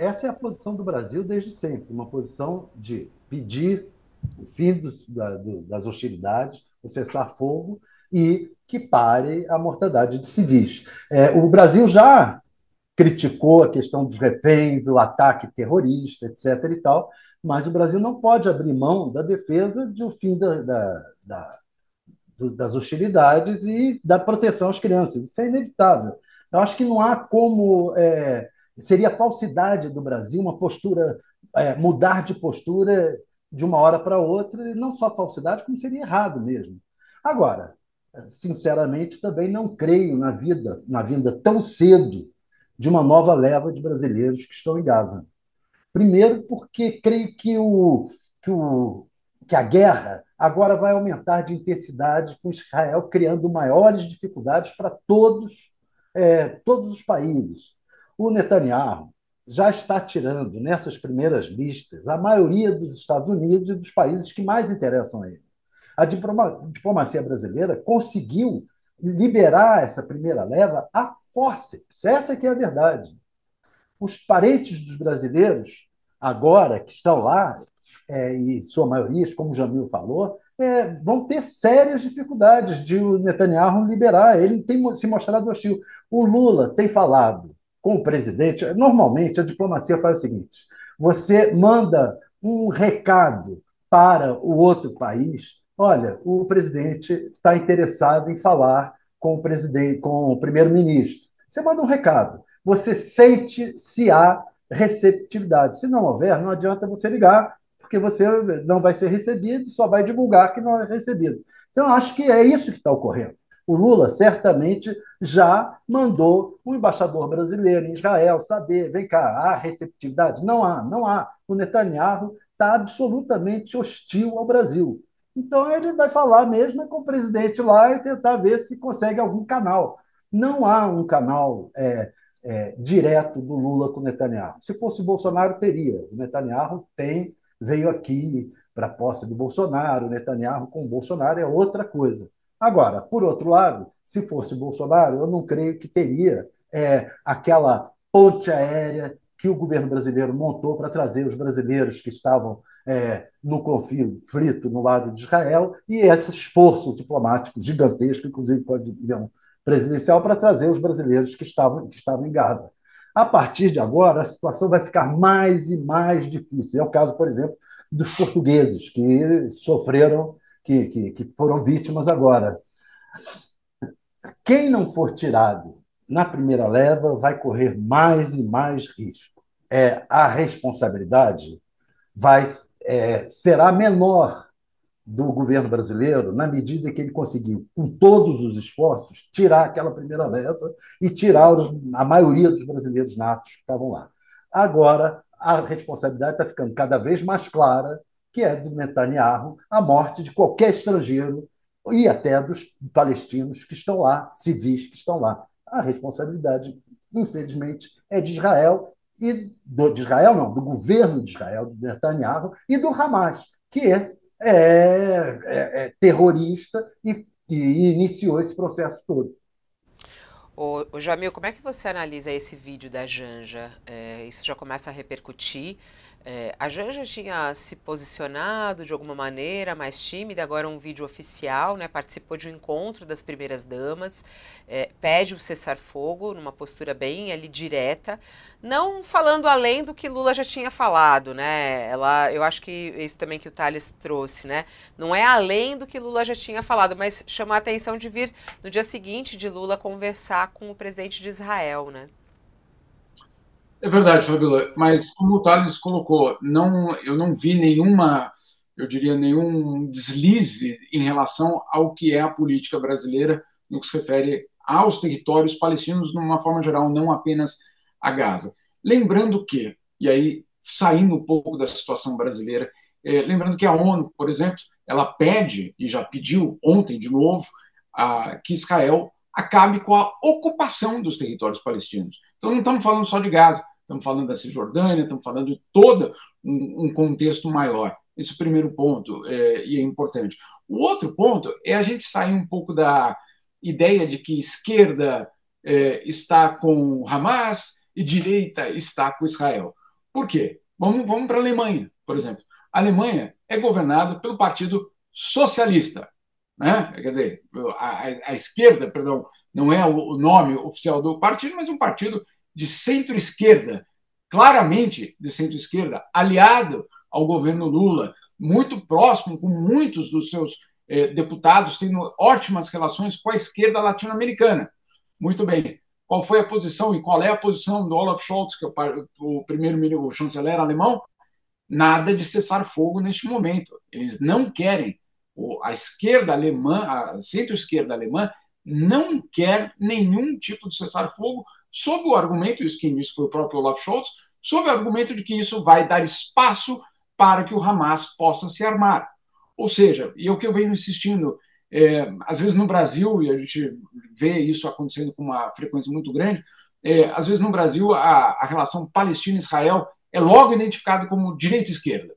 essa é a posição do Brasil desde sempre, uma posição de pedir o fim dos, da, do, das hostilidades, o cessar-fogo e que pare a mortandade de civis. É, o Brasil já criticou a questão dos reféns, o ataque terrorista, etc. e tal, mas o Brasil não pode abrir mão da defesa do fim da, da, da, das hostilidades e da proteção às crianças. Isso é inevitável. Eu acho que não há como. É, seria falsidade do Brasil uma postura, é, mudar de postura de uma hora para outra, não só falsidade, como seria errado mesmo. Agora, sinceramente, também não creio na vida, na vinda tão cedo de uma nova leva de brasileiros que estão em Gaza. Primeiro, porque creio que, o, que, o, que a guerra agora vai aumentar de intensidade com Israel, criando maiores dificuldades para todos, é, todos os países. O Netanyahu já está tirando nessas primeiras listas a maioria dos Estados Unidos e dos países que mais interessam a ele. A diplomacia brasileira conseguiu liberar essa primeira leva a fórceps. Essa que é a verdade. Os parentes dos brasileiros, agora que estão lá, é, e sua maioria, como o Jamil falou, é, vão ter sérias dificuldades de o Netanyahu liberar. Ele tem se mostrado hostil. O Lula tem falado com o presidente, normalmente a diplomacia faz o seguinte: você manda um recado para o outro país. Olha, o presidente está interessado em falar com o presidente, com o primeiro-ministro. Você manda um recado. Você sente se há receptividade. Se não houver, não adianta você ligar, porque você não vai ser recebido, só vai divulgar que não é recebido. Então, acho que é isso que está ocorrendo. O Lula certamente já mandou um embaixador brasileiro em Israel saber, vem cá, há receptividade? Não há, não há. O Netanyahu está absolutamente hostil ao Brasil. Então ele vai falar mesmo com o presidente lá e tentar ver se consegue algum canal. Não há um canal é, é, direto do Lula com o Netanyahu. Se fosse o Bolsonaro, teria. O Netanyahu tem, veio aqui para a posse do Bolsonaro, o Netanyahu com o Bolsonaro é outra coisa. Agora, por outro lado, se fosse Bolsonaro, eu não creio que teria é, aquela ponte aérea que o governo brasileiro montou para trazer os brasileiros que estavam é, no conflito no lado de Israel e esse esforço diplomático gigantesco, inclusive com a avião presidencial, para trazer os brasileiros que estavam, que estavam em Gaza. A partir de agora, a situação vai ficar mais e mais difícil. É o caso, por exemplo, dos portugueses que sofreram que, que, que foram vítimas agora. Quem não for tirado na primeira leva vai correr mais e mais risco. É, a responsabilidade vai é, será menor do governo brasileiro na medida que ele conseguiu, com todos os esforços, tirar aquela primeira leva e tirar os, a maioria dos brasileiros natos que estavam lá. Agora, a responsabilidade está ficando cada vez mais clara que é do Netanyahu, a morte de qualquer estrangeiro e até dos palestinos que estão lá, civis que estão lá. A responsabilidade, infelizmente, é de Israel e do, de Israel não, do governo de Israel, do Netanyahu e do Hamas, que é, é, é terrorista e, e iniciou esse processo todo. O, Jamil, como é que você analisa esse vídeo da Janja? É, isso já começa a repercutir é, a Janja tinha se posicionado de alguma maneira mais tímida, agora um vídeo oficial, né? Participou de um encontro das primeiras damas, é, pede o cessar-fogo numa postura bem ali direta, não falando além do que Lula já tinha falado, né? Ela, eu acho que isso também que o Thales trouxe, né? Não é além do que Lula já tinha falado, mas chamou a atenção de vir no dia seguinte de Lula conversar com o presidente de Israel, né? É verdade, Fabiola, mas como o Thales colocou, não, eu não vi nenhuma, eu diria, nenhum deslize em relação ao que é a política brasileira no que se refere aos territórios palestinos, de uma forma geral, não apenas a Gaza. Lembrando que, e aí saindo um pouco da situação brasileira, é, lembrando que a ONU, por exemplo, ela pede, e já pediu ontem de novo, a, que Israel acabe com a ocupação dos territórios palestinos. Então não estamos falando só de Gaza, estamos falando da Cisjordânia, estamos falando de todo um, um contexto maior. Esse é o primeiro ponto, é, e é importante. O outro ponto é a gente sair um pouco da ideia de que esquerda é, está com Hamas e direita está com Israel. Por quê? Vamos, vamos para a Alemanha, por exemplo. A Alemanha é governada pelo Partido Socialista. Né? Quer dizer, a, a esquerda, perdão, não é o nome oficial do partido, mas um partido de centro-esquerda, claramente de centro-esquerda, aliado ao governo Lula, muito próximo com muitos dos seus eh, deputados, tendo ótimas relações com a esquerda latino-americana. Muito bem. Qual foi a posição e qual é a posição do Olaf Scholz, que é o primeiro-ministro, o chanceler alemão? Nada de cessar fogo neste momento. Eles não querem. A esquerda alemã, a centro-esquerda alemã, não quer nenhum tipo de cessar-fogo, sob o argumento, isso quem disse foi o próprio Olaf Scholz, sob o argumento de que isso vai dar espaço para que o Hamas possa se armar. Ou seja, e é o que eu venho insistindo, é, às vezes no Brasil, e a gente vê isso acontecendo com uma frequência muito grande, é, às vezes no Brasil a, a relação Palestina-Israel é logo identificada como direita-esquerda.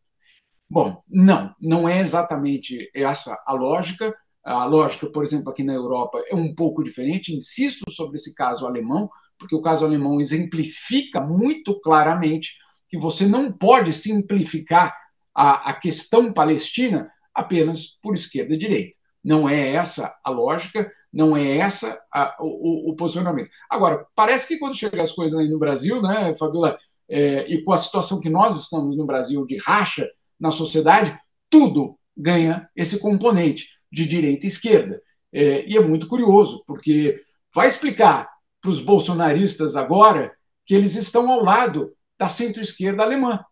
Bom, não, não é exatamente essa a lógica. A lógica, por exemplo, aqui na Europa é um pouco diferente. Insisto sobre esse caso alemão, porque o caso alemão exemplifica muito claramente que você não pode simplificar a, a questão palestina apenas por esquerda e direita. Não é essa a lógica, não é essa a, o, o, posicionamento. Agora, parece que quando chegam as coisas aí no Brasil, né, Fabiola, é, e com a situação que nós estamos no Brasil de racha na sociedade, tudo ganha esse componente de direita e esquerda. É, e é muito curioso, porque vai explicar para os bolsonaristas agora que eles estão ao lado da centro-esquerda alemã.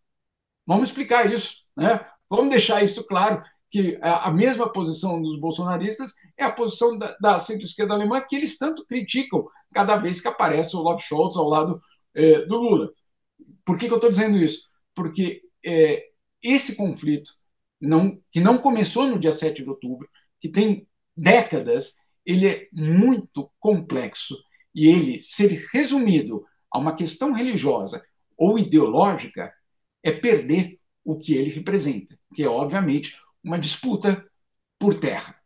Vamos explicar isso, né? Vamos deixar isso claro que a mesma posição dos bolsonaristas é a posição da, da centro-esquerda alemã que eles tanto criticam cada vez que aparece o Olaf Scholz ao lado é, do Lula. Por que, que eu estou dizendo isso? Porque é, esse conflito, não, que não começou no dia 7 de outubro, que tem décadas, ele é muito complexo e ele ser resumido a uma questão religiosa ou ideológica é perder o que ele representa, que é, obviamente, uma disputa por terra.